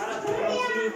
i don't